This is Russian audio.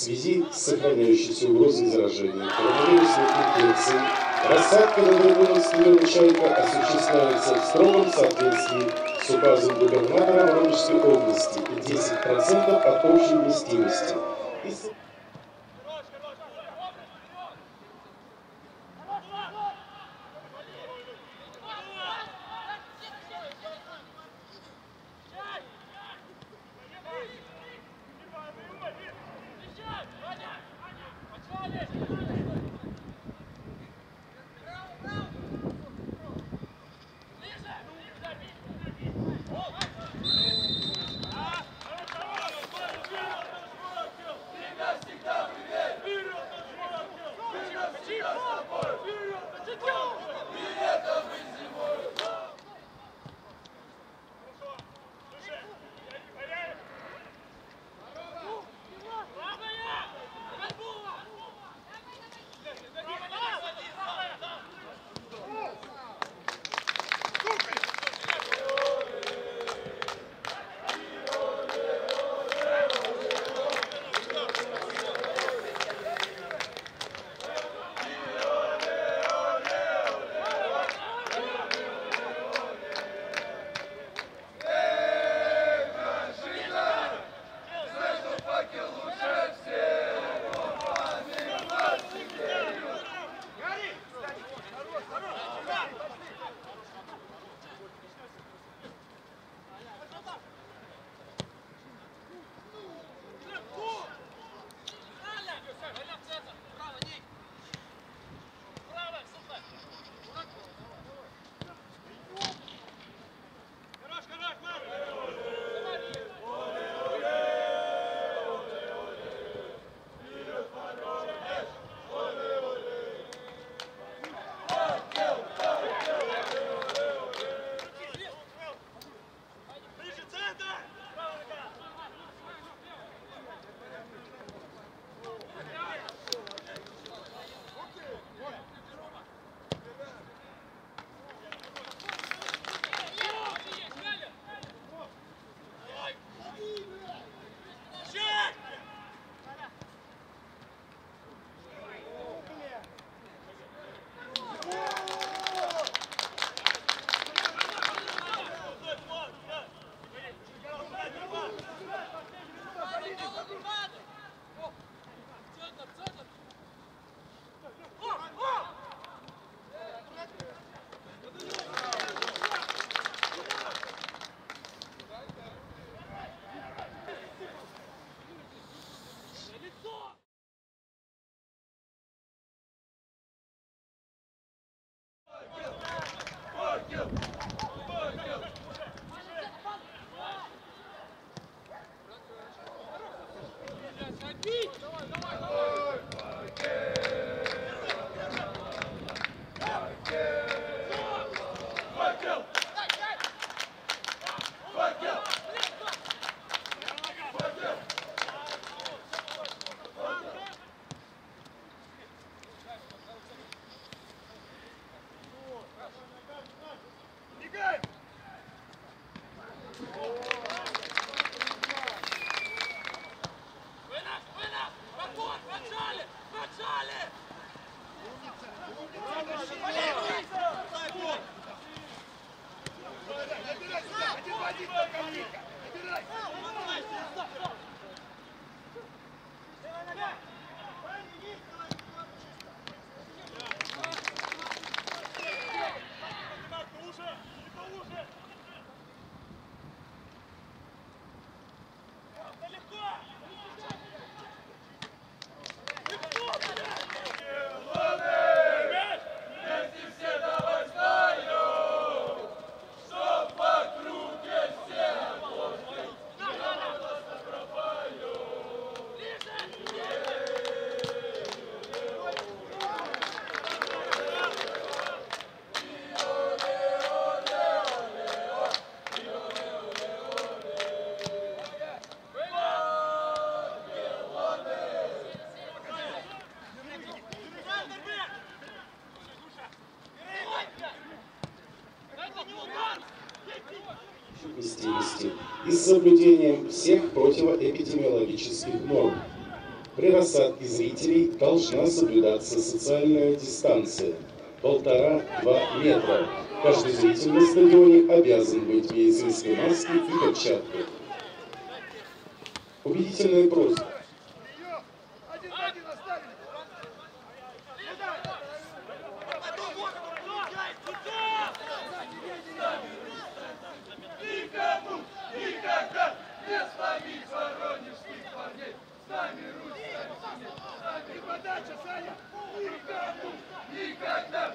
Связи с сохраняющейся угрозой заражения коронавирусной инфекцией рассадка на Драгуновского начальника осуществляется в строгом соответствии с указом губернатора Воронежской области и 10% от общей вместимости. Вместимости и соблюдением всех противоэпидемиологических норм. При рассадке зрителей должна соблюдаться социальная дистанция – полтора-два метра. Каждый зритель на стадионе обязан быть в медицинской маске и перчатках. Убедительная просьба. Никогда не сломить воронежских парней. С нами Русь, с нами Саня. Никому никогда